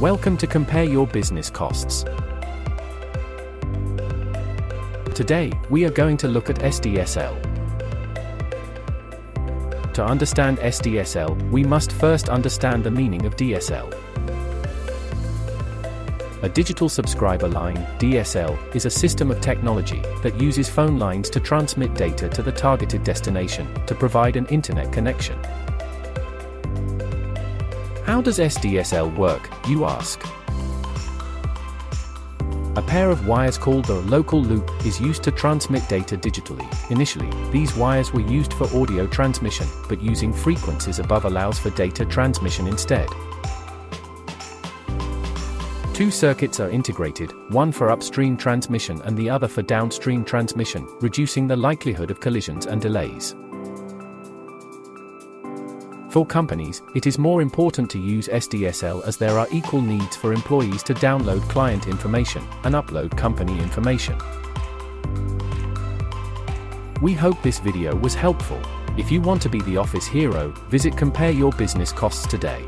Welcome to Compare Your Business Costs. Today, we are going to look at SDSL. To understand SDSL, we must first understand the meaning of DSL. A digital subscriber line, DSL, is a system of technology that uses phone lines to transmit data to the targeted destination to provide an internet connection. How does SDSL work, you ask? A pair of wires called the local loop is used to transmit data digitally. Initially, these wires were used for audio transmission, but using frequencies above allows for data transmission instead. Two circuits are integrated, one for upstream transmission and the other for downstream transmission, reducing the likelihood of collisions and delays. For companies, it is more important to use SDSL as there are equal needs for employees to download client information and upload company information. We hope this video was helpful. If you want to be the office hero, visit Compare Your Business Costs today.